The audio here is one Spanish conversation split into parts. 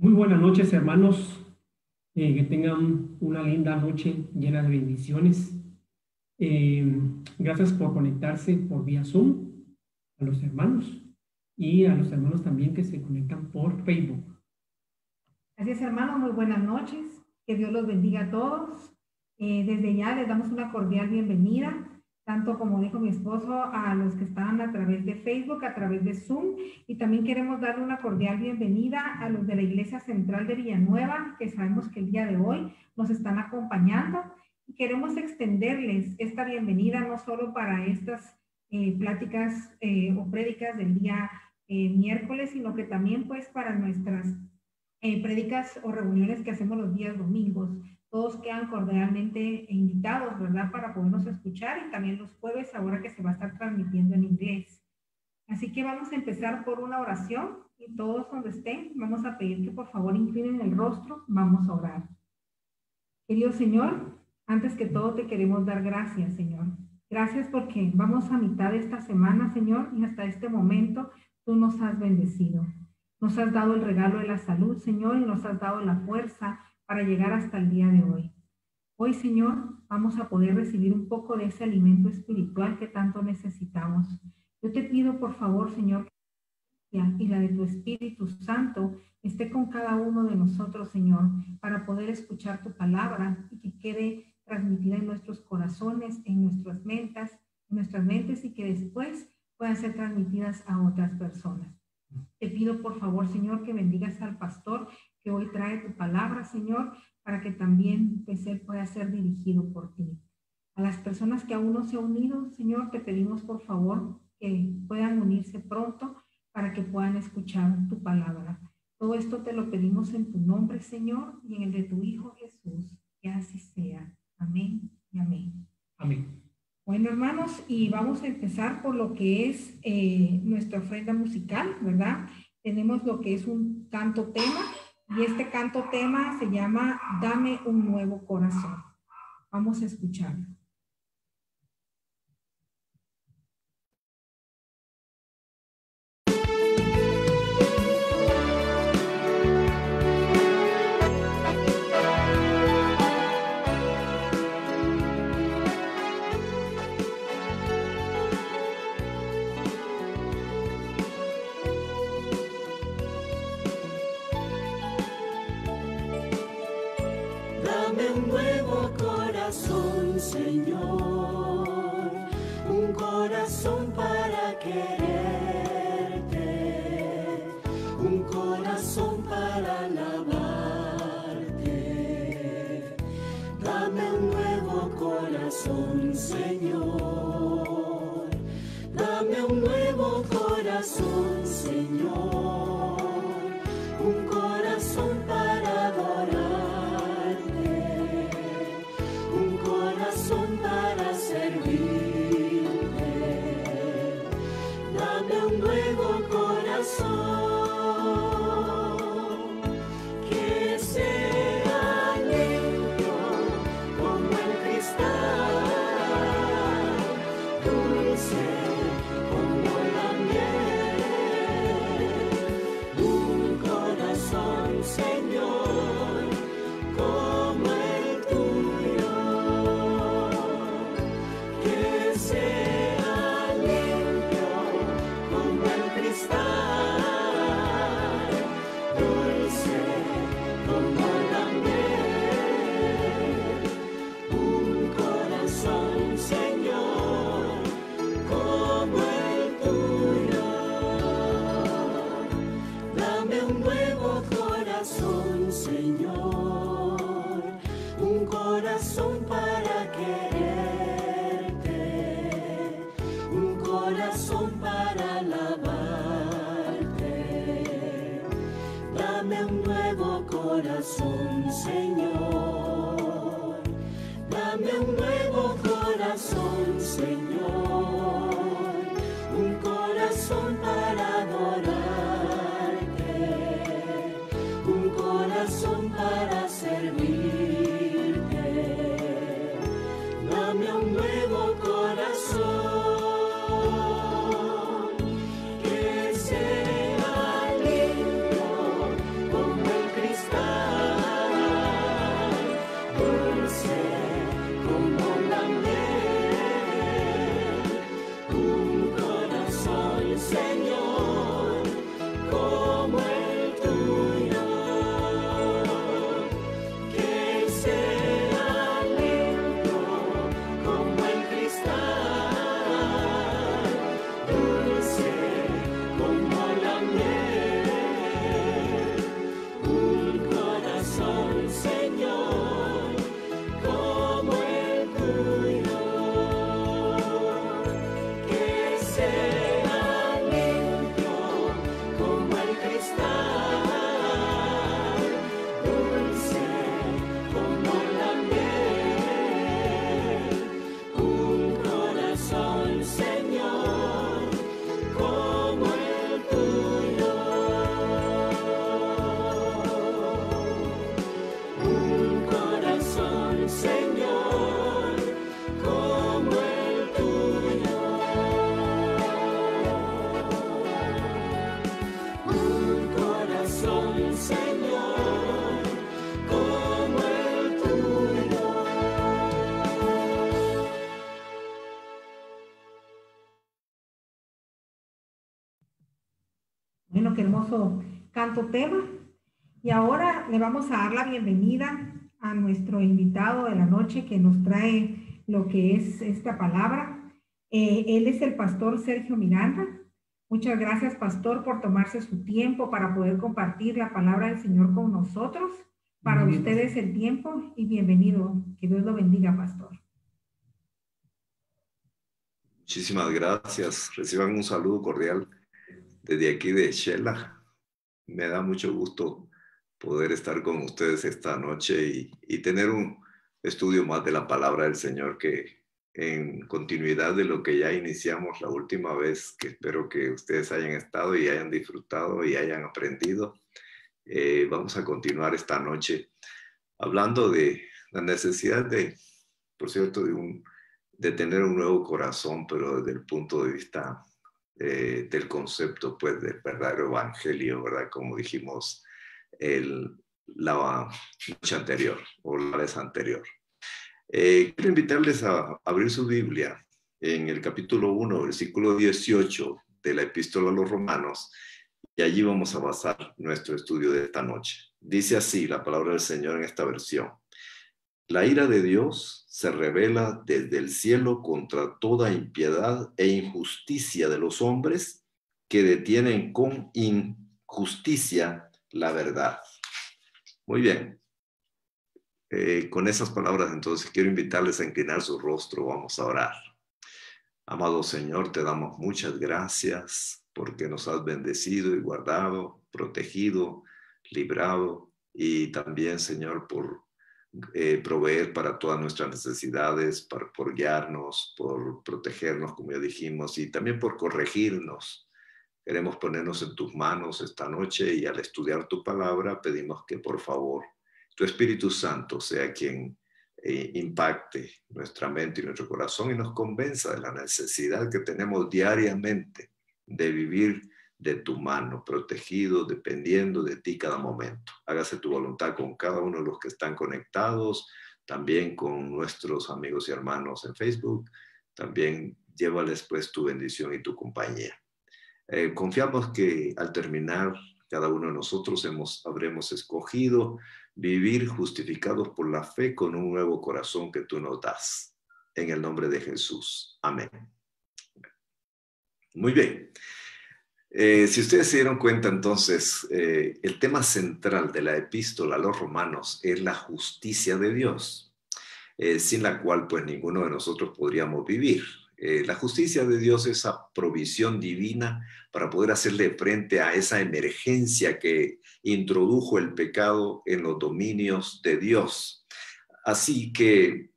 Muy buenas noches, hermanos. Eh, que tengan una linda noche llena de bendiciones. Eh, gracias por conectarse por vía Zoom a los hermanos y a los hermanos también que se conectan por Facebook. Así es, hermanos, muy buenas noches. Que Dios los bendiga a todos. Eh, desde ya les damos una cordial bienvenida tanto como dijo mi esposo, a los que están a través de Facebook, a través de Zoom, y también queremos darle una cordial bienvenida a los de la Iglesia Central de Villanueva, que sabemos que el día de hoy nos están acompañando, queremos extenderles esta bienvenida no solo para estas eh, pláticas eh, o prédicas del día eh, miércoles, sino que también pues para nuestras prédicas o reuniones que hacemos los días domingos todos quedan cordialmente invitados, ¿verdad? Para podernos escuchar y también los jueves ahora que se va a estar transmitiendo en inglés. Así que vamos a empezar por una oración y todos donde estén vamos a pedir que por favor inclinen el rostro, vamos a orar. Querido Señor, antes que todo te queremos dar gracias, Señor. Gracias porque vamos a mitad de esta semana, Señor, y hasta este momento tú nos has bendecido. Nos has dado el regalo de la salud, Señor, y nos has dado la fuerza para llegar hasta el día de hoy. Hoy, Señor, vamos a poder recibir un poco de ese alimento espiritual que tanto necesitamos. Yo te pido, por favor, Señor, y la de tu Espíritu Santo esté con cada uno de nosotros, Señor, para poder escuchar tu palabra y que quede transmitida en nuestros corazones, en nuestras mentes, en nuestras mentes y que después puedan ser transmitidas a otras personas. Te pido, por favor, Señor, que bendigas al pastor que hoy trae tu palabra, Señor, para que también pues, él pueda ser dirigido por ti. A las personas que aún no se han unido, Señor, te pedimos por favor que puedan unirse pronto para que puedan escuchar tu palabra. Todo esto te lo pedimos en tu nombre, Señor, y en el de tu Hijo Jesús. Que así sea. Amén y amén. Amén. Bueno, hermanos, y vamos a empezar por lo que es eh, nuestra ofrenda musical, ¿verdad? Tenemos lo que es un canto tema y este canto tema se llama Dame un nuevo corazón. Vamos a escucharlo. corazón para quererte, un corazón para alabarte. Dame un nuevo corazón, Señor. Dame un nuevo corazón. corazón para alabarte. Dame un nuevo corazón, Señor. Canto tema. Y ahora le vamos a dar la bienvenida a nuestro invitado de la noche que nos trae lo que es esta palabra. Eh, él es el pastor Sergio Miranda. Muchas gracias, pastor, por tomarse su tiempo para poder compartir la palabra del Señor con nosotros. Para ustedes el tiempo y bienvenido. Que Dios lo bendiga, pastor. Muchísimas gracias. Reciban un saludo cordial desde aquí de Shela. Me da mucho gusto poder estar con ustedes esta noche y, tener un estudio más de la palabra del Señor que en continuidad de lo que ya iniciamos la última vez, que espero que ustedes hayan estado y hayan disfrutado y hayan aprendido. Eh, vamos a continuar esta noche hablando de la necesidad de, por cierto, de, un, de tener un nuevo corazón, pero desde el punto de vista eh, del concepto pues, del verdadero evangelio, ¿verdad? Como dijimos el, la noche anterior o la vez anterior. Eh, quiero invitarles a abrir su Biblia en el capítulo 1, versículo 18 de la epístola a los romanos y allí vamos a basar nuestro estudio de esta noche. Dice así la palabra del Señor en esta versión. La ira de Dios se revela desde el cielo contra toda impiedad e injusticia de los hombres que detienen con injusticia la verdad. Muy bien. Eh, con esas palabras entonces quiero invitarles a inclinar su rostro. Vamos a orar. Amado Señor, te damos muchas gracias porque nos has bendecido y guardado, protegido, librado y también, Señor, por eh, proveer para todas nuestras necesidades, por, guiarnos, por protegernos, como ya dijimos, y también por corregirnos. Queremos ponernos en tus manos esta noche y al estudiar tu palabra pedimos que por favor tu Espíritu Santo sea quien eh, impacte nuestra mente y nuestro corazón y nos convenza de la necesidad que tenemos diariamente de vivir de tu mano, protegido, dependiendo de ti cada momento. Hágase tu voluntad con cada uno de los que están conectados, también con nuestros amigos y hermanos en Facebook. También llévales pues tu bendición y tu compañía. Eh, confiamos que al terminar, cada uno de nosotros hemos, habremos escogido vivir justificados por la fe con un nuevo corazón que tú nos das. En el nombre de Jesús. Amén. Muy bien. Eh, si ustedes se dieron cuenta, entonces, eh, el tema central de la epístola a los romanos es la justicia de Dios, eh, sin la cual pues ninguno de nosotros podríamos vivir. la justicia de Dios es esa provisión divina para poder hacerle frente a esa emergencia que introdujo el pecado en los dominios de Dios. Así que,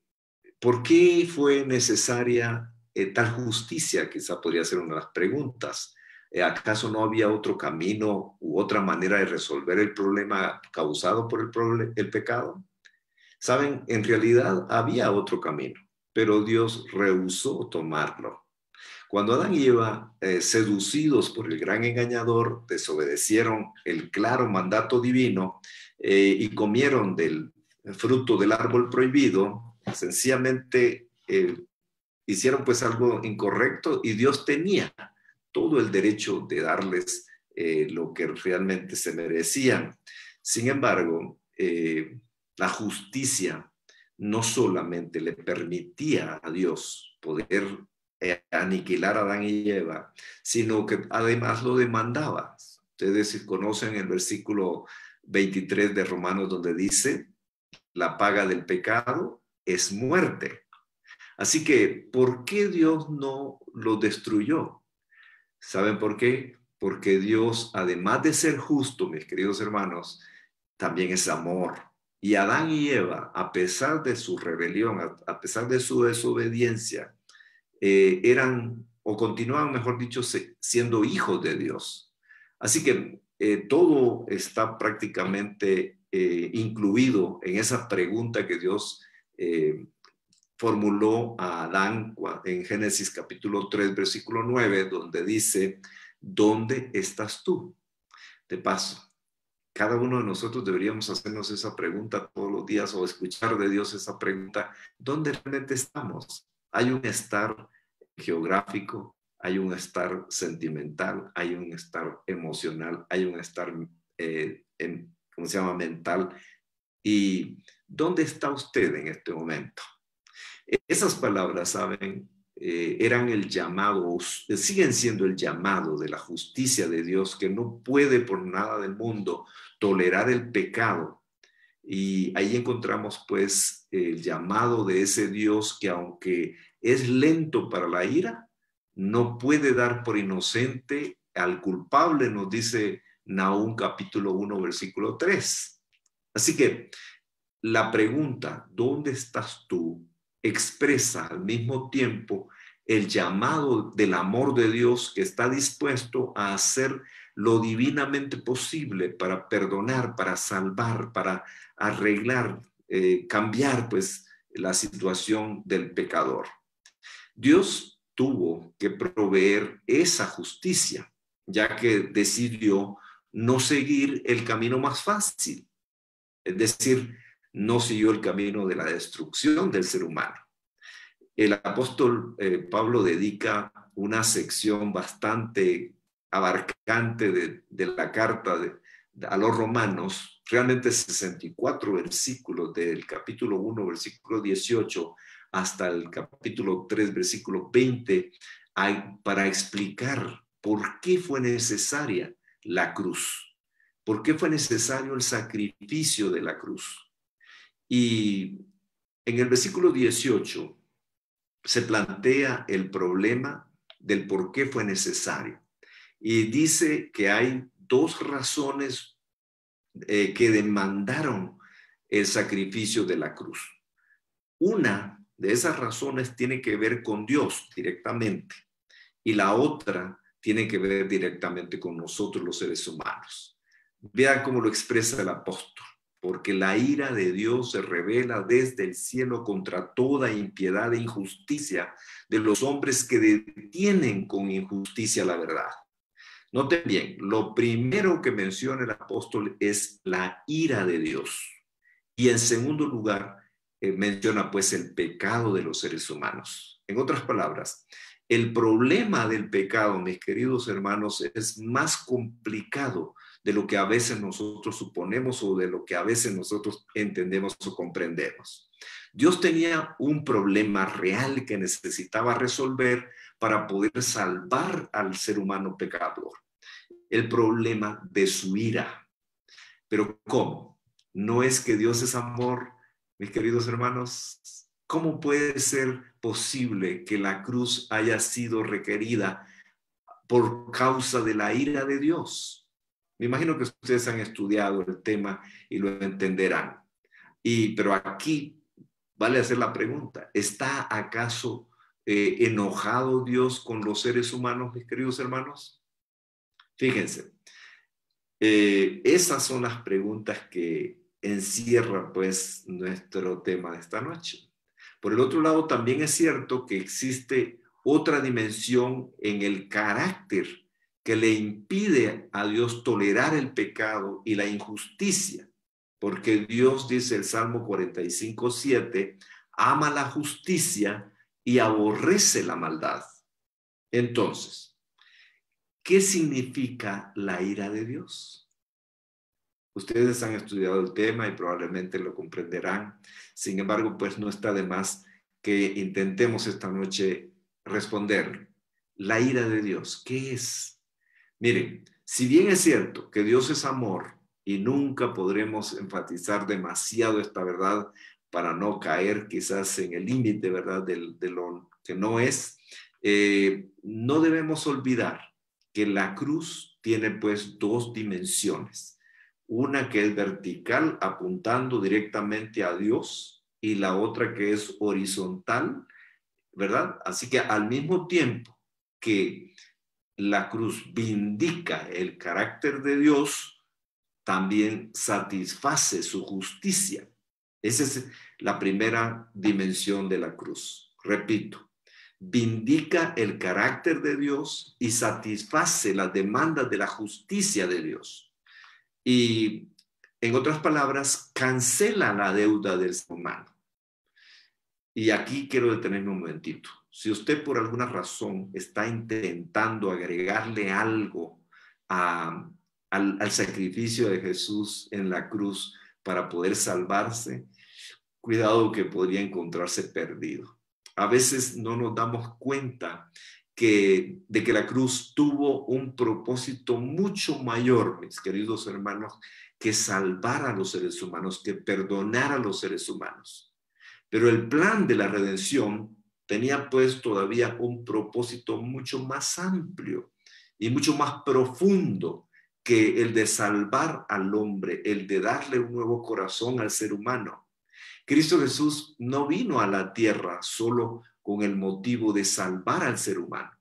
¿por qué fue necesaria tal justicia? Quizá podría ser una de las preguntas. Eh, ¿Acaso no había otro camino u otra manera de resolver el problema causado por el, pecado? Saben, en realidad había otro camino, pero Dios rehusó tomarlo. Cuando Adán y Eva, eh, seducidos por el gran engañador, desobedecieron el claro mandato divino y comieron del fruto del árbol prohibido, sencillamente hicieron pues algo incorrecto y Dios tenía todo el derecho de darles eh, lo que realmente se merecían. Sin embargo, eh, la justicia no solamente le permitía a Dios poder eh, aniquilar a Adán y Eva, sino que además lo demandaba. Ustedes conocen el versículo 23 de Romanos donde dice, la paga del pecado es muerte. Así que, ¿por qué Dios no lo destruyó? ¿Saben por qué? Porque Dios, además de ser justo, mis queridos hermanos, también es amor. Y Adán y Eva, a pesar de su rebelión, a, pesar de su desobediencia, eh, eran o continuaban, mejor dicho, siendo hijos de Dios. Así que eh, todo está prácticamente eh, incluido en esa pregunta que Dios formuló a Adán en Génesis capítulo 3, versículo 9, donde dice, ¿dónde estás tú? De paso, cada uno de nosotros deberíamos hacernos esa pregunta todos los días o escuchar de Dios esa pregunta, ¿dónde realmente estamos? Hay un estar geográfico, hay un estar sentimental, hay un estar emocional, hay un estar, eh, ¿cómo se llama?, mental. ¿Y dónde está usted en este momento? Esas palabras, ¿saben? Eh, eran el llamado, siguen siendo el llamado de la justicia de Dios, que no puede por nada del mundo tolerar el pecado. Y ahí encontramos pues el llamado de ese Dios que aunque es lento para la ira, no puede dar por inocente al culpable, nos dice Nahum capítulo 1, versículo 3. Así que la pregunta, ¿dónde estás tú? Expresa al mismo tiempo el llamado del amor de Dios que está dispuesto a hacer lo divinamente posible para perdonar, para salvar, para arreglar, eh, cambiar pues la situación del pecador. Dios tuvo que proveer esa justicia, ya que decidió no seguir el camino más fácil, es decir, no siguió el camino de la destrucción del ser humano. El apóstol eh, Pablo dedica una sección bastante abarcante de, la carta a los romanos, realmente 64 versículos del capítulo 1, versículo 18 hasta el capítulo 3, versículo 20, hay, para explicar por qué fue necesaria la cruz, por qué fue necesario el sacrificio de la cruz. Y en el versículo 18 se plantea el problema del por qué fue necesario. Y dice que hay dos razones eh, que demandaron el sacrificio de la cruz. Una de esas razones tiene que ver con Dios directamente y la otra tiene que ver directamente con nosotros los seres humanos. Vean cómo lo expresa el apóstol, porque la ira de Dios se revela desde el cielo contra toda impiedad e injusticia de los hombres que detienen con injusticia la verdad. Noten bien, lo primero que menciona el apóstol es la ira de Dios. Y en segundo lugar, eh, menciona pues el pecado de los seres humanos. En otras palabras, el problema del pecado, mis queridos hermanos, es más complicado de lo que a veces nosotros suponemos o de lo que a veces nosotros entendemos o comprendemos. Dios tenía un problema real que necesitaba resolver para poder salvar al ser humano pecador. El problema de su ira. Pero ¿cómo? No es que Dios es amor, mis queridos hermanos, ¿cómo puede ser posible que la cruz haya sido requerida por causa de la ira de Dios? Me imagino que ustedes han estudiado el tema y lo entenderán. Y, pero aquí vale hacer la pregunta, ¿está acaso eh, enojado Dios con los seres humanos, mis queridos hermanos? Fíjense, eh, esas son las preguntas que encierra pues nuestro tema de esta noche. Por el otro lado, también es cierto que existe otra dimensión en el carácter que le impide a Dios tolerar el pecado y la injusticia, porque Dios dice el Salmo 45, 7, ama la justicia y aborrece la maldad. Entonces, ¿qué significa la ira de Dios? Ustedes han estudiado el tema y probablemente lo comprenderán. Sin embargo, pues no está de más que intentemos esta noche responder. La ira de Dios, ¿qué es? Miren, si bien es cierto que Dios es amor y nunca podremos enfatizar demasiado esta verdad para no caer quizás en el límite, ¿verdad?, de, lo que no es, eh, no debemos olvidar que la cruz tiene pues dos dimensiones una que es vertical apuntando directamente a Dios y la otra que es horizontal, ¿verdad? Así que al mismo tiempo que la cruz vindica el carácter de Dios, también satisface su justicia. Esa es la primera dimensión de la cruz. Repito, vindica el carácter de Dios y satisface las demandas de la justicia de Dios. Y, en otras palabras, cancela la deuda del ser humano. Y aquí quiero detenerme un momentito. Si usted por alguna razón está intentando agregarle algo al, sacrificio de Jesús en la cruz para poder salvarse, cuidado que podría encontrarse perdido. A veces no nos damos cuenta de que la cruz tuvo un propósito mucho mayor, mis queridos hermanos, que salvar a los seres humanos, que perdonar a los seres humanos. Pero el plan de la redención tenía pues todavía un propósito mucho más amplio y mucho más profundo que el de salvar al hombre, el de darle un nuevo corazón al ser humano. Cristo Jesús no vino a la tierra solo con el motivo de salvar al ser humano.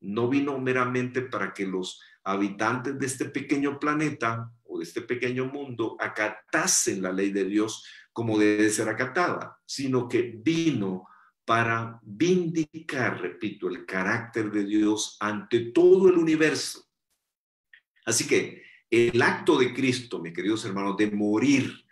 No vino meramente para que los habitantes de este pequeño planeta o de este pequeño mundo acatasen la ley de Dios como debe ser acatada, sino que vino para vindicar, repito, el carácter de Dios ante todo el universo. Así que el acto de Cristo, mis queridos hermanos, de morir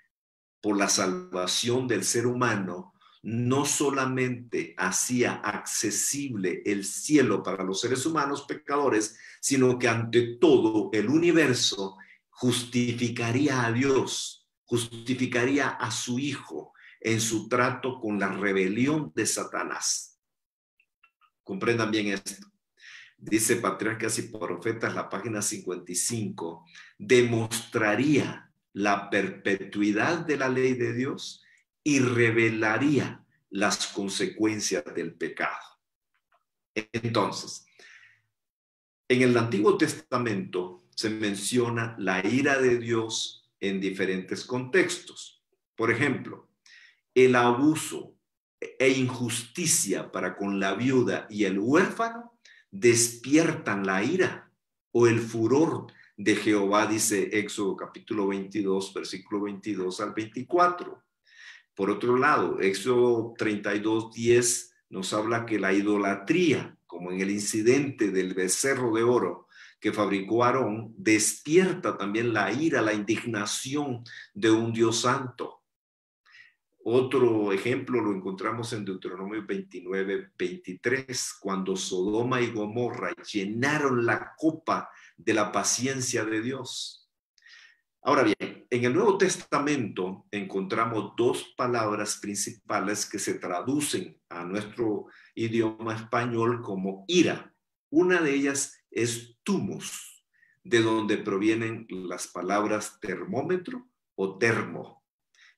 por la salvación del ser humano, no solamente hacía accesible el cielo para los seres humanos pecadores, sino que ante todo el universo justificaría a Dios, justificaría a su Hijo en su trato con la rebelión de Satanás. Comprendan bien esto. Dice Patriarcas y Profetas, la página 55, demostraría la perpetuidad de la ley de Dios y revelaría las consecuencias del pecado. Entonces, en el Antiguo Testamento se menciona la ira de Dios en diferentes contextos. Por ejemplo, el abuso e injusticia para con la viuda y el huérfano despiertan la ira o el furor de Jehová, dice Éxodo capítulo 22, versículo 22 al 24. Por otro lado, Éxodo 32, 10 nos habla que la idolatría, como en el incidente del becerro de oro que fabricó Aarón, despierta también la ira, la indignación de un Dios santo. Otro ejemplo lo encontramos en Deuteronomio 29, 23, cuando Sodoma y Gomorra llenaron la copa de la paciencia de Dios. Ahora bien, en el Nuevo Testamento encontramos dos palabras principales que se traducen a nuestro idioma español como ira. Una de ellas es tumus, de donde provienen las palabras termómetro o termo,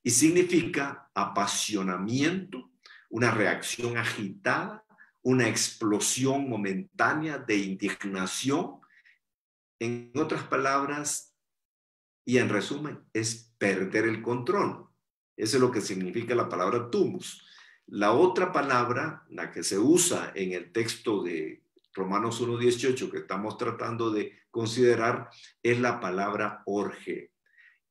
y significa apasionamiento, una reacción agitada, una explosión momentánea de indignación en otras palabras, y en resumen, es perder el control. Eso es lo que significa la palabra tumus. La otra palabra, la que se usa en el texto de Romanos 1.18 que estamos tratando de considerar, es la palabra orge,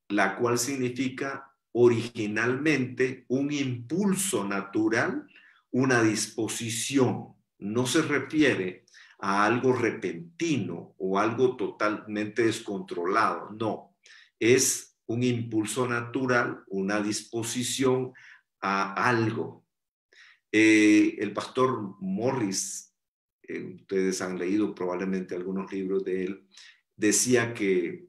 la cual significa originalmente un impulso natural, una disposición. No se refiere a algo repentino o algo totalmente descontrolado. No, es un impulso natural, una disposición a algo. Eh, el pastor Morris, eh, ustedes han leído probablemente algunos libros de él, decía que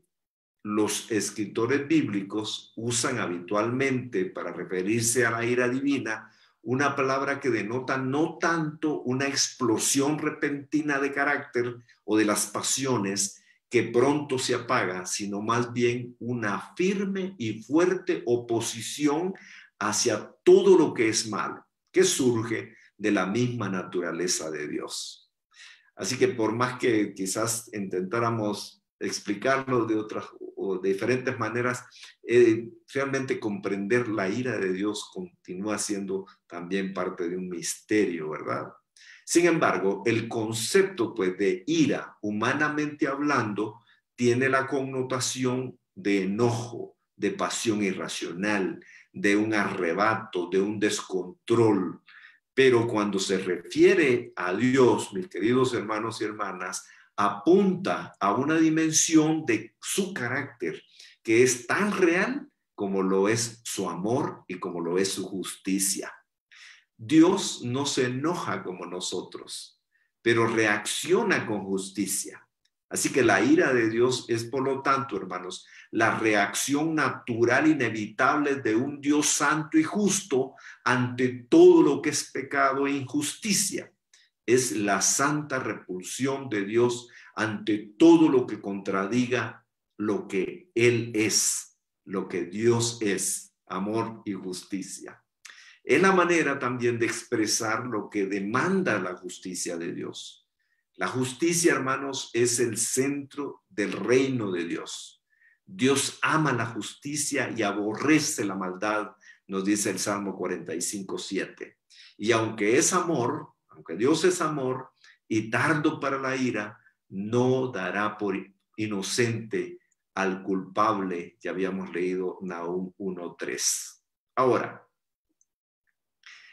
los escritores bíblicos usan habitualmente para referirse a la ira divina una palabra que denota no tanto una explosión repentina de carácter o de las pasiones que pronto se apaga, sino más bien una firme y fuerte oposición hacia todo lo que es malo, que surge de la misma naturaleza de Dios. Así que por más que quizás intentáramos explicarlo de otras o de diferentes maneras, eh, realmente comprender la ira de Dios continúa siendo también parte de un misterio, ¿verdad? Sin embargo, el concepto pues, de ira, humanamente hablando, tiene la connotación de enojo, de pasión irracional, de un arrebato, de un descontrol. Pero cuando se refiere a Dios, mis queridos hermanos y hermanas, apunta a una dimensión de su carácter que es tan real como lo es su amor y como lo es su justicia. Dios no se enoja como nosotros, pero reacciona con justicia. Así que la ira de Dios es, por lo tanto, hermanos, la reacción natural inevitable de un Dios santo y justo ante todo lo que es pecado e injusticia. Es la santa repulsión de Dios ante todo lo que contradiga lo que Él es, lo que Dios es, amor y justicia. Es la manera también de expresar lo que demanda la justicia de Dios. La justicia, hermanos, es el centro del reino de Dios. Dios ama la justicia y aborrece la maldad, nos dice el Salmo 45, 7. Y aunque es amor, aunque Dios es amor y tardo para la ira, no dará por inocente al culpable. Ya habíamos leído Nahum 1.3. Ahora,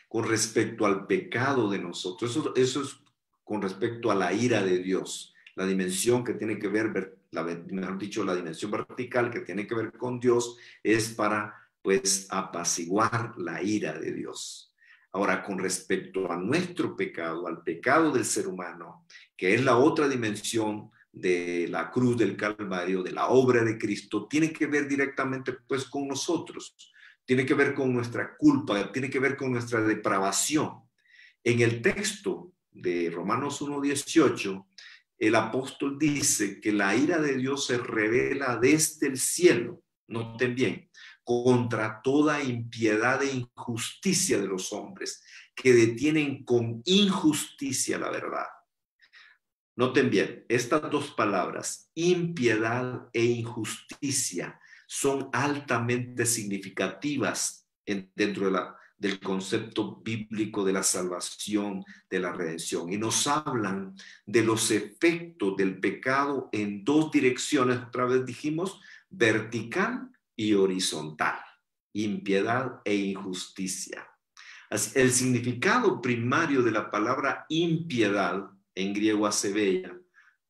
con respecto al pecado de nosotros, eso, eso es con respecto a la ira de Dios, la dimensión que tiene que ver, la, mejor dicho, la dimensión vertical que tiene que ver con Dios es para pues apaciguar la ira de Dios. Ahora, con respecto a nuestro pecado, al pecado del ser humano, que es la otra dimensión de la cruz del Calvario, de la obra de Cristo, tiene que ver directamente pues con nosotros, tiene que ver con nuestra culpa, tiene que ver con nuestra depravación. En el texto de Romanos 1.18, el apóstol dice que la ira de Dios se revela desde el cielo, noten bien, contra toda impiedad e injusticia de los hombres que detienen con injusticia la verdad. Noten bien, estas dos palabras, impiedad e injusticia, son altamente significativas dentro del concepto bíblico de la salvación, de la redención. Y nos hablan de los efectos del pecado en dos direcciones, otra vez dijimos, vertical y horizontal, impiedad e injusticia. El significado primario de la palabra impiedad, en griego acebeia,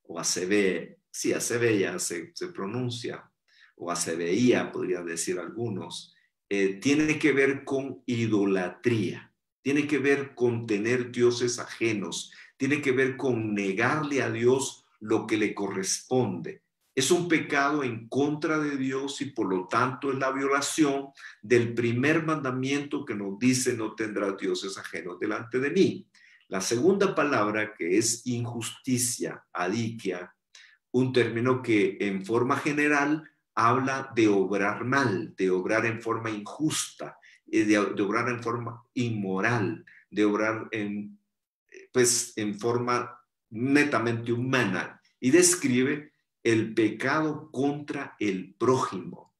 o acebe, sí, acebeia se, se pronuncia, o acebeía, podrían decir algunos, eh, tiene que ver con idolatría, tiene que ver con tener dioses ajenos, tiene que ver con negarle a Dios lo que le corresponde. Es un pecado en contra de Dios y por lo tanto es la violación del primer mandamiento que nos dice no tendrás dioses ajenos delante de mí. La segunda palabra que es injusticia, adiquia, un término que en forma general habla de obrar mal, de obrar en forma injusta, eh, de, obrar en forma inmoral, de obrar en, pues, en forma netamente humana y describe el pecado contra el prójimo.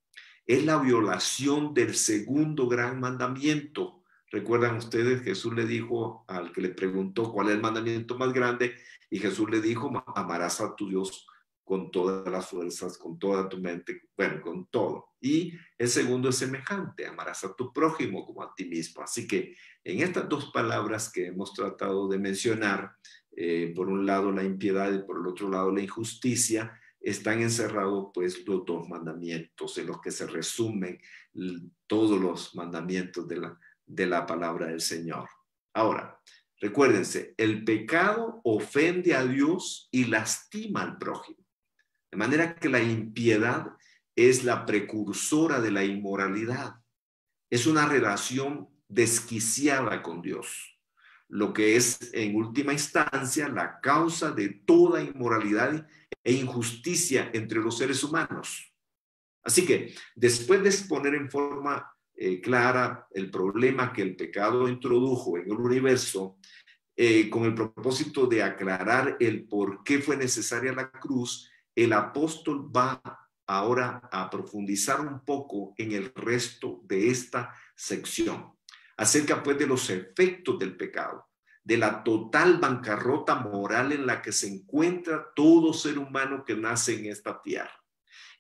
Es la violación del segundo gran mandamiento. Recuerdan ustedes, Jesús le dijo al que le preguntó cuál es el mandamiento más grande y Jesús le dijo, amarás a tu Dios con todas las fuerzas, con toda tu mente, bueno, con todo. Y el segundo es semejante, amarás a tu prójimo como a ti mismo. Así que en estas dos palabras que hemos tratado de mencionar, eh, por un lado la impiedad y por el otro lado la injusticia, están encerrados pues los dos mandamientos en los que se resumen todos los mandamientos de la, de la palabra del Señor. Ahora, recuérdense, el pecado ofende a Dios y lastima al prójimo. De manera que la impiedad es la precursora de la inmoralidad. Es una relación desquiciada con Dios, lo que es en última instancia la causa de toda inmoralidad e injusticia entre los seres humanos. Así que después de exponer en forma eh, clara el problema que el pecado introdujo en el universo, eh, con el propósito de aclarar el por qué fue necesaria la cruz, el apóstol va ahora a profundizar un poco en el resto de esta sección, acerca pues de los efectos del pecado, de la total bancarrota moral en la que se encuentra todo ser humano que nace en esta tierra.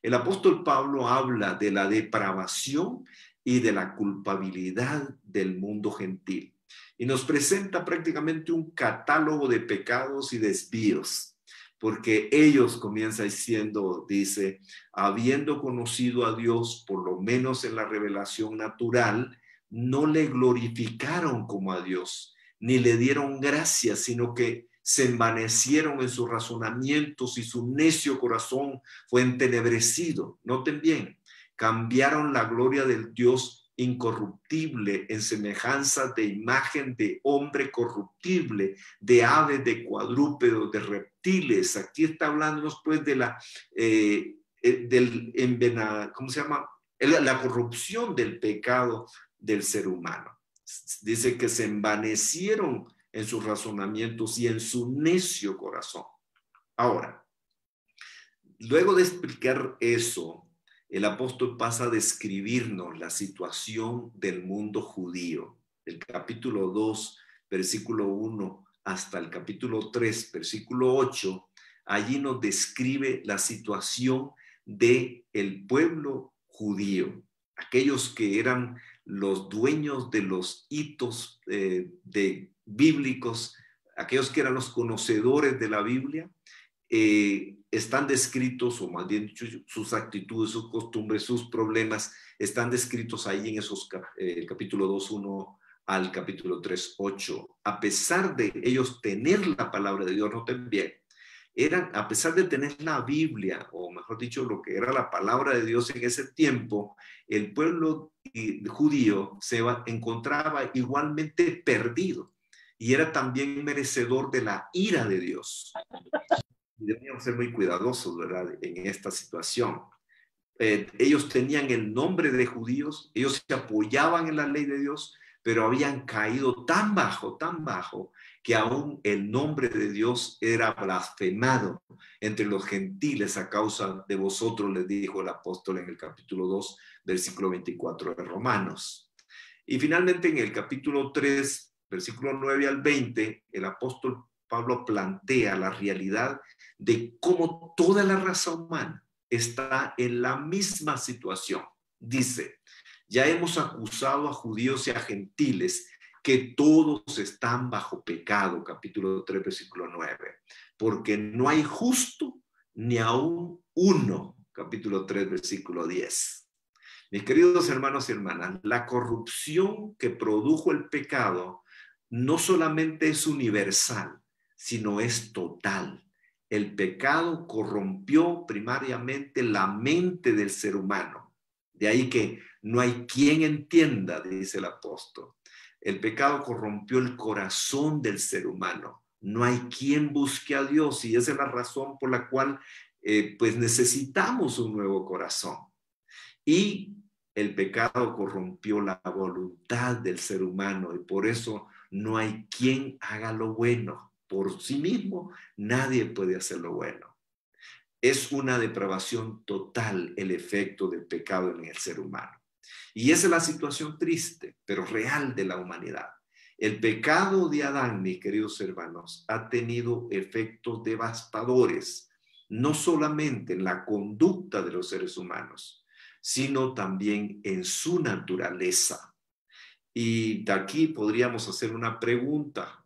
El apóstol Pablo habla de la depravación y de la culpabilidad del mundo gentil y nos presenta prácticamente un catálogo de pecados y desvíos porque ellos comienza diciendo, dice, habiendo conocido a Dios, por lo menos en la revelación natural, no le glorificaron como a Dios, ni le dieron gracias, sino que se envanecieron en sus razonamientos y su necio corazón fue entenebrecido. Noten bien, cambiaron la gloria del Dios incorruptible en semejanza de imagen de hombre corruptible, de aves, de cuadrúpedos, de reptiles. Aquí está hablando pues de la, eh, eh, del ¿cómo se llama? La corrupción del pecado del ser humano. Dice que se envanecieron en sus razonamientos y en su necio corazón. Ahora, luego de explicar eso, el apóstol pasa a describirnos la situación del mundo judío. El capítulo 2, versículo 1 hasta el capítulo 3, versículo 8, allí nos describe la situación de el pueblo judío, aquellos que eran los dueños de los hitos eh, de bíblicos, aquellos que eran los conocedores de la Biblia, eh, están descritos, o más bien sus actitudes, sus costumbres, sus problemas, están descritos ahí en esos eh, capítulo 2, 1 al capítulo 3, 8. A pesar de ellos tener la palabra de Dios, noten bien, eran, a pesar de tener la Biblia, o mejor dicho, lo que era la palabra de Dios en ese tiempo, el pueblo judío se encontraba igualmente perdido y era también merecedor de la ira de Dios y debíamos ser muy cuidadosos, ¿verdad?, en esta situación. Eh, ellos tenían el nombre de judíos, ellos se apoyaban en la ley de Dios, pero habían caído tan bajo, tan bajo, que aún el nombre de Dios era blasfemado entre los gentiles a causa de vosotros, les dijo el apóstol en el capítulo 2, versículo 24 de Romanos. Y finalmente en el capítulo 3, versículo 9 al 20, el apóstol Pablo plantea la realidad de cómo toda la raza humana está en la misma situación. Dice, ya hemos acusado a judíos y a gentiles que todos están bajo pecado, capítulo 3, versículo 9, porque no hay justo ni aún uno, capítulo 3, versículo 10. Mis queridos hermanos y hermanas, la corrupción que produjo el pecado no solamente es universal, sino es total. El pecado corrompió primariamente la mente del ser humano. De ahí que no hay quien entienda, dice el apóstol. El pecado corrompió el corazón del ser humano. No hay quien busque a Dios y esa es la razón por la cual eh, pues necesitamos un nuevo corazón. Y el pecado corrompió la voluntad del ser humano y por eso no hay quien haga lo bueno por sí mismo, nadie puede hacer lo bueno. Es una depravación total el efecto del pecado en el ser humano. Y esa es la situación triste, pero real de la humanidad. El pecado de Adán, mis queridos hermanos, ha tenido efectos devastadores, no solamente en la conducta de los seres humanos, sino también en su naturaleza. Y de aquí podríamos hacer una pregunta.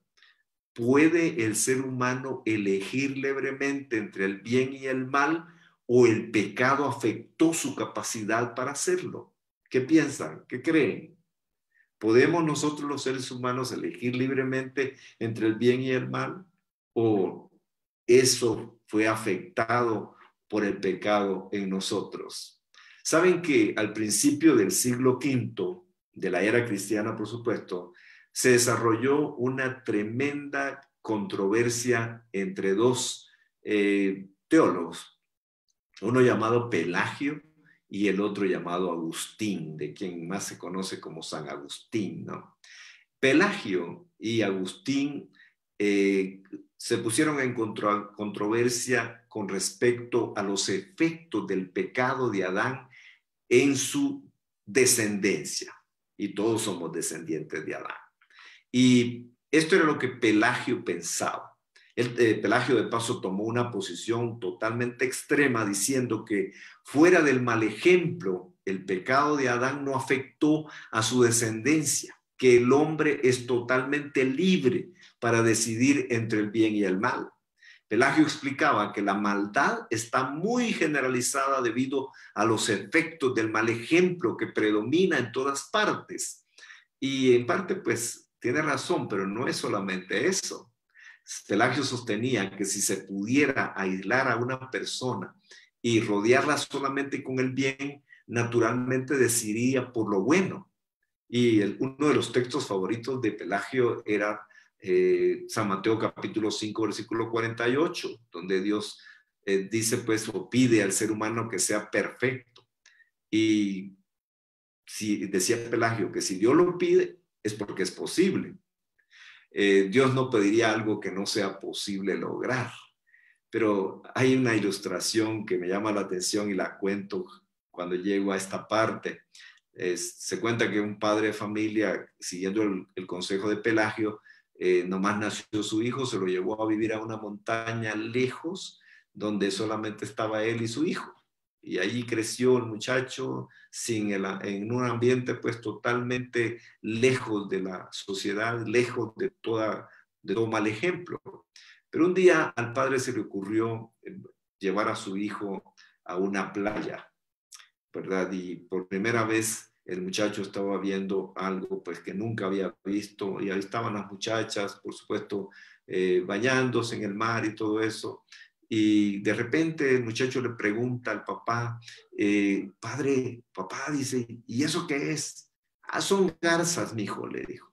¿Puede el ser humano elegir libremente entre el bien y el mal o el pecado afectó su capacidad para hacerlo? ¿Qué piensan? ¿Qué creen? ¿Podemos nosotros los seres humanos elegir libremente entre el bien y el mal o eso fue afectado por el pecado en nosotros? Saben que al principio del siglo V, de la era cristiana, por supuesto, se desarrolló una tremenda controversia entre dos eh, teólogos, uno llamado Pelagio y el otro llamado Agustín, de quien más se conoce como San Agustín. ¿no? Pelagio y Agustín eh, se pusieron en controversia con respecto a los efectos del pecado de Adán en su descendencia. Y todos somos descendientes de Adán. Y esto era lo que Pelagio pensaba. Eh, Pelagio de paso tomó una posición totalmente extrema diciendo que fuera del mal ejemplo, el pecado de Adán no afectó a su descendencia, que el hombre es totalmente libre para decidir entre el bien y el mal. Pelagio explicaba que la maldad está muy generalizada debido a los efectos del mal ejemplo que predomina en todas partes Y en parte, pues, tiene razón, pero no es solamente eso. Pelagio sostenía que si se pudiera aislar a una persona y rodearla solamente con el bien, naturalmente decidiría por lo bueno. Y uno de los textos favoritos de Pelagio era eh, San Mateo capítulo 5, versículo 48, donde Dios eh, dice pues o pide al ser humano que sea perfecto. Y si decía Pelagio que si Dios lo pide es porque es posible. Eh, Dios no pediría algo que no sea posible lograr. Pero hay una ilustración que me llama la atención y la cuento cuando llego a esta parte. se cuenta que un padre de familia, siguiendo el, consejo de Pelagio, eh, nomás nació su hijo, se lo llevó a vivir a una montaña lejos, donde solamente estaba él y su hijo. Y allí creció el muchacho sin en un ambiente pues totalmente lejos de la sociedad, lejos de, toda, de todo mal ejemplo. Pero un día al padre se le ocurrió eh, llevar a su hijo a una playa, ¿verdad? Y por primera vez el muchacho estaba viendo algo pues que nunca había visto y ahí estaban las muchachas, por supuesto, eh, bañándose en el mar y todo eso. Y de repente el muchacho le pregunta al papá, eh, padre, papá dice, ¿y eso qué es? Ah, son garzas, mi hijo, le dijo.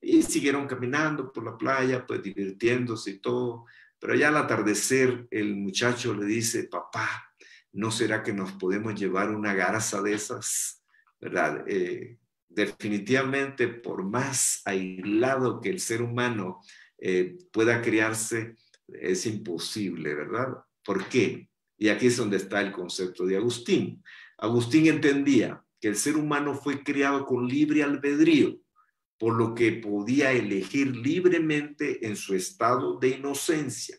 Y siguieron caminando por la playa, pues divirtiéndose y todo. Pero ya al atardecer el muchacho le dice, papá, ¿no será que nos podemos llevar una garza de esas? ¿Verdad? Eh, definitivamente, por más aislado que el ser humano eh, pueda criarse, es imposible, ¿verdad? ¿Por qué? Y aquí es donde está el concepto de Agustín. Agustín entendía que el ser humano fue creado con libre albedrío por lo que podía elegir libremente en su estado de inocencia.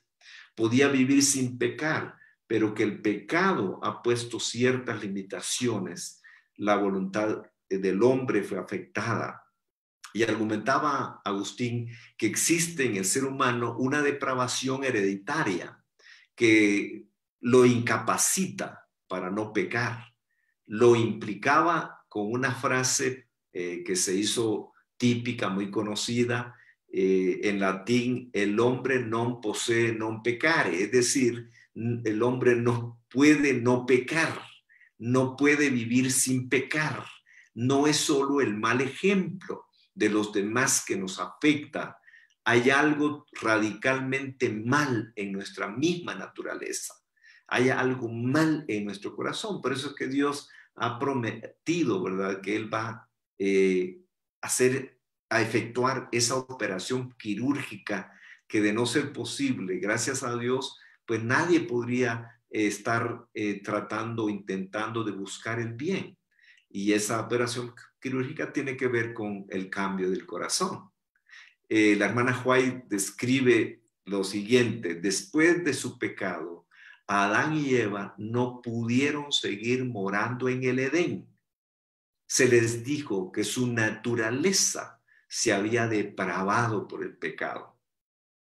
Podía vivir sin pecar, pero que el pecado ha puesto ciertas limitaciones. La voluntad del hombre fue afectada. Y argumentaba Agustín que existe en el ser humano una depravación hereditaria que lo incapacita para no pecar. Lo implicaba con una frase eh, que se hizo típica, muy conocida. Eh, en latín, el hombre no posee non pecare, es decir, el hombre no puede no pecar, no puede vivir sin pecar. No es solo el mal ejemplo de los demás que nos afecta, hay algo radicalmente mal en nuestra misma naturaleza. Hay algo mal en nuestro corazón. Por eso es que Dios ha prometido, ¿verdad?, que Él va eh, hacer, a efectuar esa operación quirúrgica que de no ser posible, gracias a Dios, pues nadie podría eh, estar eh, tratando, intentando de buscar el bien. Y esa operación quirúrgica tiene que ver con el cambio del corazón. Eh, la hermana White describe lo siguiente, después de su pecado, Adán y Eva no pudieron seguir morando en el Edén se les dijo que su naturaleza se había depravado por el pecado.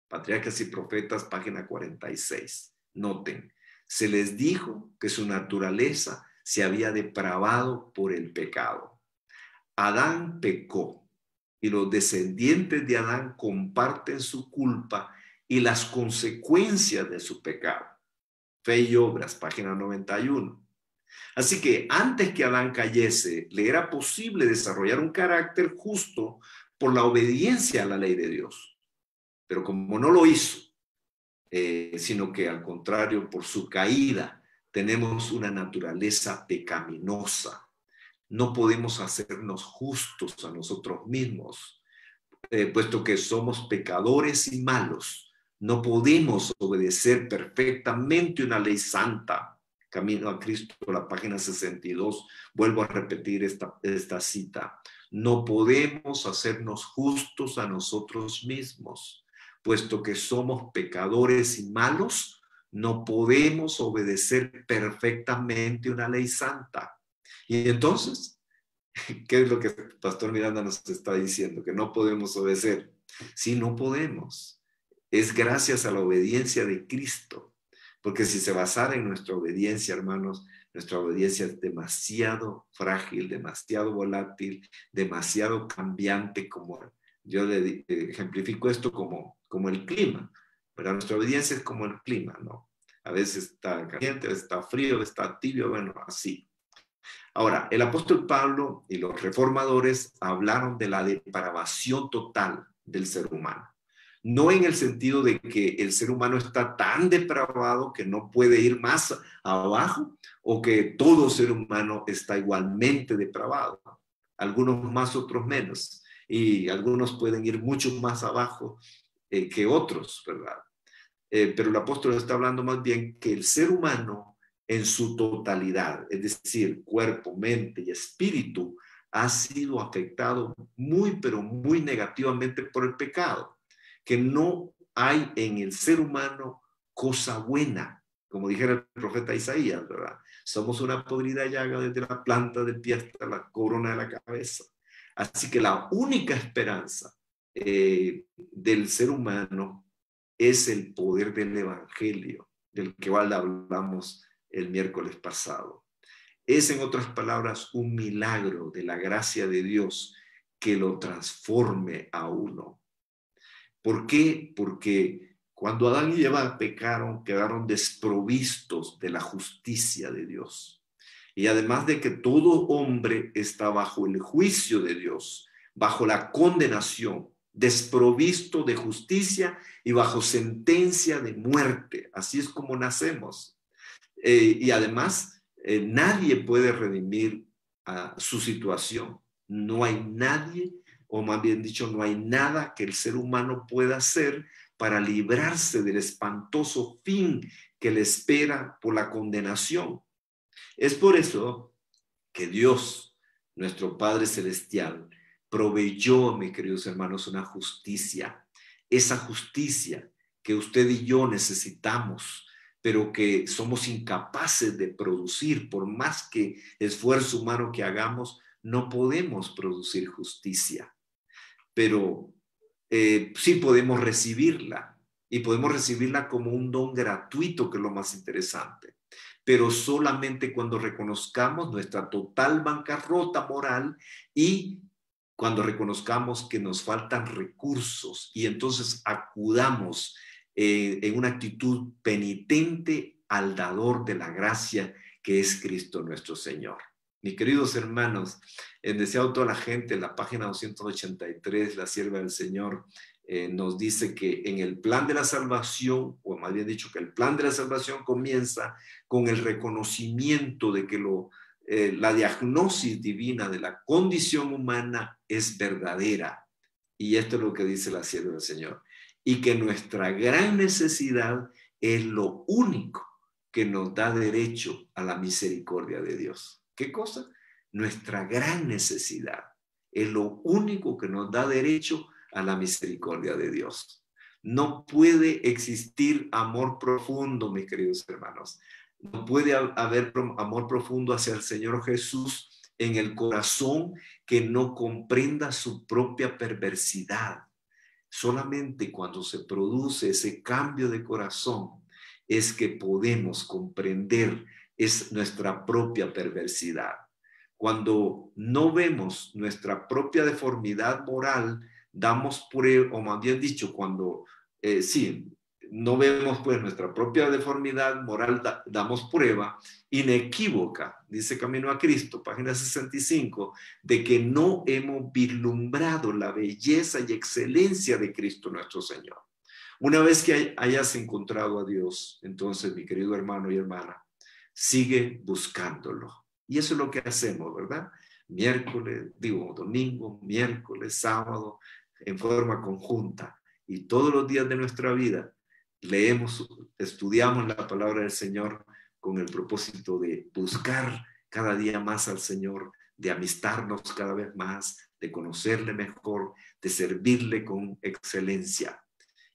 Patriarcas y Profetas, página 46. Noten, se les dijo que su naturaleza se había depravado por el pecado. Adán pecó y los descendientes de Adán comparten su culpa y las consecuencias de su pecado. Fe y Obras, página 91. Así que antes que Adán cayese, le era posible desarrollar un carácter justo por la obediencia a la ley de Dios. Pero como no lo hizo, eh, sino que al contrario, por su caída, tenemos una naturaleza pecaminosa. No podemos hacernos justos a nosotros mismos, eh, puesto que somos pecadores y malos. No podemos obedecer perfectamente una ley santa Camino a Cristo, la página 62, vuelvo a repetir esta, esta cita. No podemos hacernos justos a nosotros mismos, puesto que somos pecadores y malos, no podemos obedecer perfectamente una ley santa. Y entonces, ¿qué es lo que pastor Miranda nos está diciendo? Que no podemos obedecer. Sí, no podemos. Es gracias a la obediencia de Cristo Porque si se basara en nuestra obediencia, hermanos, nuestra obediencia es demasiado frágil, demasiado volátil, demasiado cambiante, como yo le ejemplifico esto como, como el clima. Pero nuestra obediencia es como el clima, ¿no? A veces está caliente, a veces está frío, está tibio, bueno, así. Ahora, el apóstol Pablo y los reformadores hablaron de la depravación total del ser humano. No en el sentido de que el ser humano está tan depravado que no puede ir más abajo o que todo ser humano está igualmente depravado. Algunos más, otros menos. Y algunos pueden ir mucho más abajo eh, que otros, ¿verdad? Eh, pero el apóstol está hablando más bien que el ser humano en su totalidad, es decir, cuerpo, mente y espíritu, ha sido afectado muy, pero muy negativamente por el pecado, que no hay en el ser humano cosa buena, como dijera el profeta Isaías, ¿verdad? Somos una podrida llaga desde la planta del pie hasta la corona de la cabeza. Así que la única esperanza eh, del ser humano es el poder del Evangelio, del que hablamos el miércoles pasado. Es, en otras palabras, un milagro de la gracia de Dios que lo transforme a uno. ¿Por qué? Porque cuando Adán y Eva pecaron, quedaron desprovistos de la justicia de Dios. Y además de que todo hombre está bajo el juicio de Dios, bajo la condenación, desprovisto de justicia y bajo sentencia de muerte. Así es como nacemos. Eh, y además, eh, nadie puede redimir su situación. No hay nadie, o más bien dicho, no hay nada que el ser humano pueda hacer para librarse del espantoso fin que le espera por la condenación. Es por eso que Dios, nuestro Padre Celestial, proveyó, mis queridos hermanos, una justicia. Esa justicia que usted y yo necesitamos, pero que somos incapaces de producir, por más que esfuerzo humano que hagamos, no podemos producir justicia. Pero eh, sí podemos recibirla y podemos recibirla como un don gratuito, que es lo más interesante pero solamente cuando reconozcamos nuestra total bancarrota moral y cuando reconozcamos que nos faltan recursos y entonces acudamos eh, en una actitud penitente al dador de la gracia que es Cristo nuestro Señor. Mis queridos hermanos, en Deseado toda la gente, en la página 283, la sierva del Señor eh, nos dice que en el plan de la salvación, o más bien dicho, que el plan de la salvación comienza con el reconocimiento de que lo, eh, la diagnosis divina de la condición humana es verdadera. Y esto es lo que dice la sierva del Señor. Y que nuestra gran necesidad es lo único que nos da derecho a la misericordia de Dios. ¿Qué cosa? Nuestra gran necesidad es lo único que nos da derecho a la misericordia de Dios. No puede existir amor profundo, mis queridos hermanos. No puede haber amor profundo hacia el Señor Jesús en el corazón que no comprenda su propia perversidad. Solamente cuando se produce ese cambio de corazón es que podemos comprender es nuestra propia perversidad. Cuando no vemos nuestra propia deformidad moral, damos por, o más bien dicho, cuando eh, sí, no vemos pues nuestra propia deformidad moral, damos prueba inequívoca, dice Camino a Cristo, página 65, de que no hemos vislumbrado la belleza y excelencia de Cristo nuestro Señor. Una vez que hayas encontrado a Dios, entonces, mi querido hermano y hermana, sigue buscándolo. Y eso es lo que hacemos, ¿verdad? Miércoles, digo, domingo, miércoles, sábado, en forma conjunta. Y todos los días de nuestra vida leemos, estudiamos la palabra del Señor con el propósito de buscar cada día más al Señor, de amistarnos cada vez más, de conocerle mejor, de servirle con excelencia.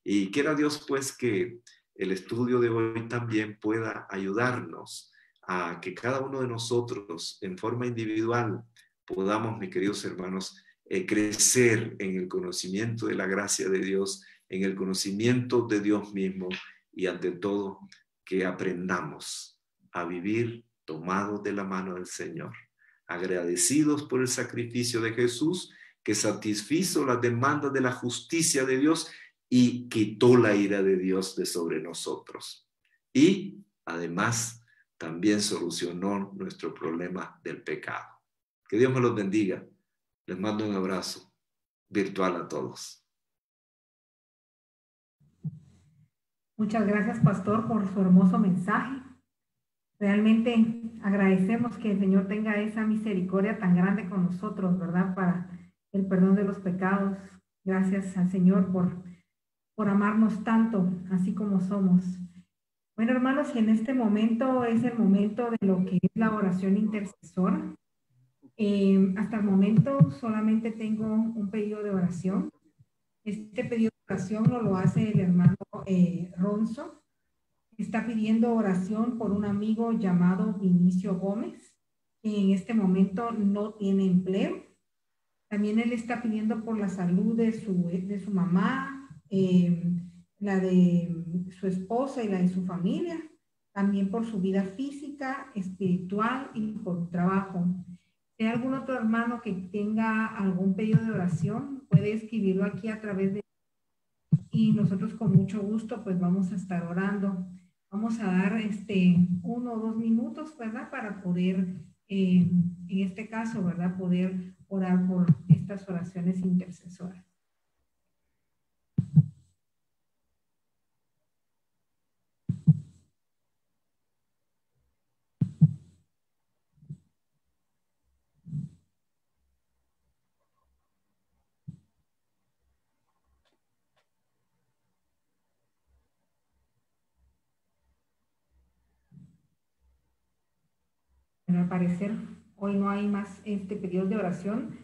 Y quiera Dios pues que el estudio de hoy también pueda ayudarnos a que cada uno de nosotros en forma individual podamos, mis queridos hermanos, eh, crecer en el conocimiento de la gracia de Dios en el conocimiento de Dios mismo y ante todo que aprendamos a vivir tomados de la mano del Señor, agradecidos por el sacrificio de Jesús que satisfizo las demandas de la justicia de Dios y quitó la ira de Dios de sobre nosotros. Y además también solucionó nuestro problema del pecado. Que Dios me los bendiga. Les mando un abrazo virtual a todos. Muchas gracias, pastor, por su hermoso mensaje. Realmente agradecemos que el Señor tenga esa misericordia tan grande con nosotros, ¿verdad? Para el perdón de los pecados. Gracias al Señor por, por amarnos tanto, así como somos. Bueno, hermanos, en este momento es el momento de lo que es la oración intercesora. Eh, hasta el momento solamente tengo un pedido de oración. Este pedido de oración no lo hace el hermano eh, Ronzo. Está pidiendo oración por un amigo llamado Vinicio Gómez, que en este momento no tiene empleo. También él está pidiendo por la salud de su, de su mamá, eh, la de su esposa y la de su familia, también por su vida física, espiritual y por trabajo. Si hay algún otro hermano que tenga algún pedido de oración, puede escribirlo aquí a través de... Y nosotros con mucho gusto pues vamos a estar orando. Vamos a dar este uno o dos minutos, ¿verdad? Para poder, eh, en este caso, ¿verdad? Poder orar por estas oraciones intercesoras. Al parecer hoy no hay más este periodo de oración.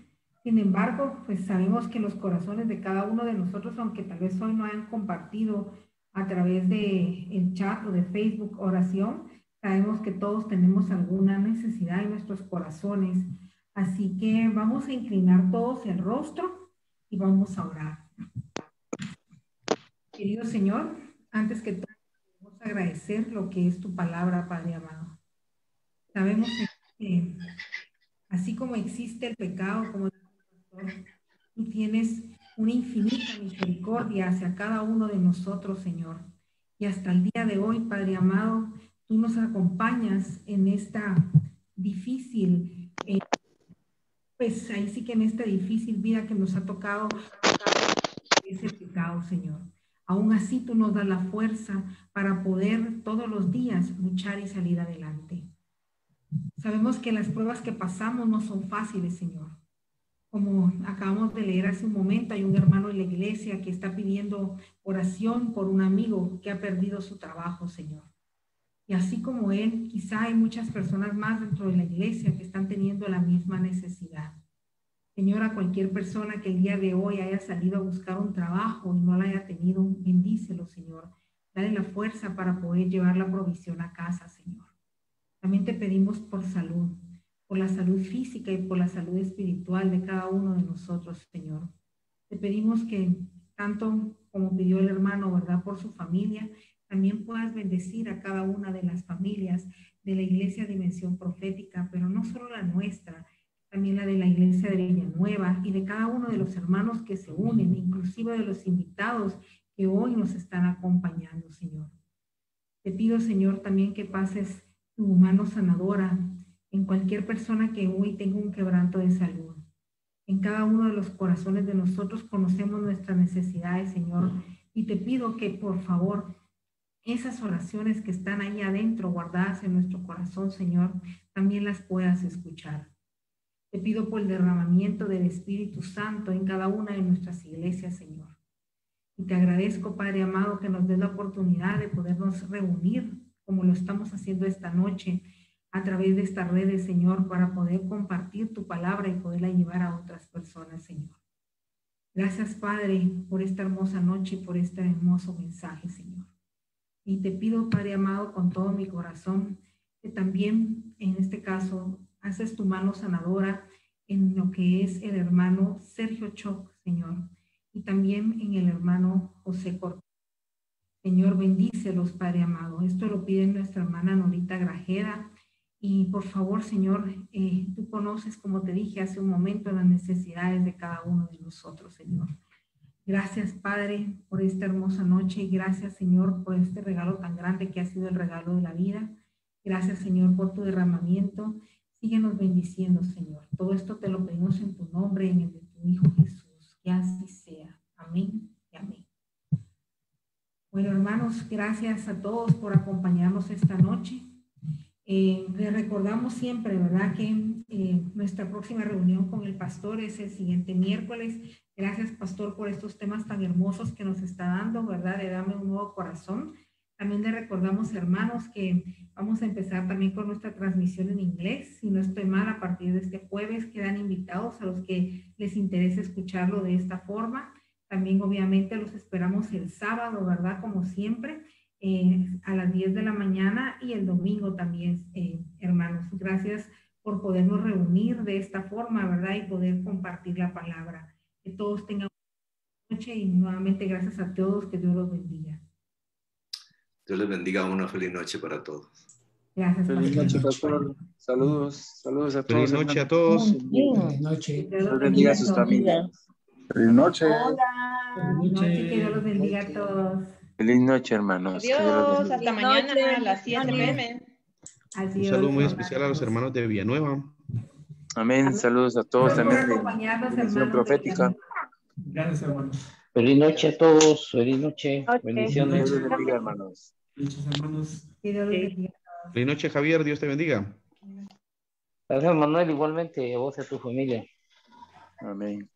Sin embargo, pues sabemos que los corazones de cada uno de nosotros, aunque tal vez hoy no hayan compartido a través de el chat o de Facebook oración, sabemos que todos tenemos alguna necesidad en nuestros corazones. Así que vamos a inclinar todos el rostro y vamos a orar. Querido Señor, antes que todo, queremos agradecer lo que es tu palabra, Padre amado. Sabemos que así como existe el pecado, como tú tienes una infinita misericordia hacia cada uno de nosotros, Señor. Y hasta el día de hoy, Padre amado, tú nos acompañas en esta difícil, eh, pues ahí sí que en esta difícil vida que nos ha tocado ese pecado, Señor. Aún así tú nos das la fuerza para poder todos los días luchar y salir adelante. Sabemos que las pruebas que pasamos no son fáciles, Señor. Como acabamos de leer hace un momento, hay un hermano en la iglesia que está pidiendo oración por un amigo que ha perdido su trabajo, Señor. Y así como él, quizá hay muchas personas más dentro de la iglesia que están teniendo la misma necesidad. Señor, a cualquier persona que el día de hoy haya salido a buscar un trabajo y no la haya tenido, bendícelo, Señor. Dale la fuerza para poder llevar la provisión a casa, Señor. También te pedimos por salud, por la salud física y por la salud espiritual de cada uno de nosotros, Señor. Te pedimos que tanto como pidió el hermano, ¿verdad? Por su familia, también puedas bendecir a cada una de las familias de la Iglesia Dimensión Profética, pero no solo la nuestra, también la de la Iglesia de Villanueva y de cada uno de los hermanos que se unen, inclusive de los invitados que hoy nos están acompañando, Señor. Te pido, Señor, también que pases tu mano sanadora en cualquier persona que hoy tenga un quebranto de salud. En cada uno de los corazones de nosotros conocemos nuestras necesidades, Señor, y te pido que por favor esas oraciones que están ahí adentro, guardadas en nuestro corazón, Señor, también las puedas escuchar. Te pido por el derramamiento del Espíritu Santo en cada una de nuestras iglesias, Señor. Y te agradezco, Padre amado, que nos des la oportunidad de podernos reunir como lo estamos haciendo esta noche a través de estas redes, Señor, para poder compartir tu palabra y poderla llevar a otras personas, Señor. Gracias, Padre, por esta hermosa noche y por este hermoso mensaje, Señor. Y te pido, Padre amado, con todo mi corazón, que también en este caso haces tu mano sanadora en lo que es el hermano Sergio Choc, Señor, y también en el hermano José Cortés. Señor, bendícelos, Padre amado. Esto lo pide nuestra hermana Norita Grajeda. Y por favor, Señor, eh, tú conoces, como te dije hace un momento, las necesidades de cada uno de nosotros, Señor. Gracias, Padre, por esta hermosa noche. Gracias, Señor, por este regalo tan grande que ha sido el regalo de la vida. Gracias, Señor, por tu derramamiento. Síguenos bendiciendo, Señor. Todo esto te lo pedimos en tu nombre, en el de tu Hijo Jesús. Que así sea. Amén. Bueno, hermanos, gracias a todos por acompañarnos esta noche. Eh, les recordamos siempre, ¿verdad? Que eh, nuestra próxima reunión con el pastor es el siguiente miércoles. Gracias, pastor, por estos temas tan hermosos que nos está dando, ¿verdad? De dame un nuevo corazón. También le recordamos, hermanos, que vamos a empezar también con nuestra transmisión en inglés. Si no estoy mal, a partir de este jueves quedan invitados a los que les interese escucharlo de esta forma. También, obviamente, los esperamos el sábado, ¿verdad? Como siempre, eh, a las 10 de la mañana y el domingo también, eh, hermanos. Gracias por podernos reunir de esta forma, ¿verdad? Y poder compartir la palabra. Que todos tengan una noche y nuevamente gracias a todos. Que Dios los bendiga. Dios les bendiga una feliz noche para todos. Gracias. Feliz noche, pastor. Saludos, saludos a todos. Feliz noche a todos. Buenas noches. Dios bendiga a sus familias. Feliz noche. Buenas noches. Que Dios los bendiga a todos. Feliz noche, hermanos. Adiós, hasta mañana a las 7 pm. Un Adiós. saludo muy especial a los hermanos de Villanueva. Amén. Saludos a todos Gracias por también. Bendición hermanos. profética. Gracias, hermanos. Feliz noche a todos, feliz noche, bendiciones. Dios los bendiga, hermanos. Muchos hermanos. Que Dios los bendiga. Feliz noche, Javier. Dios te bendiga. Gracias, Manuel, igualmente, a vos y a tu familia. Amén.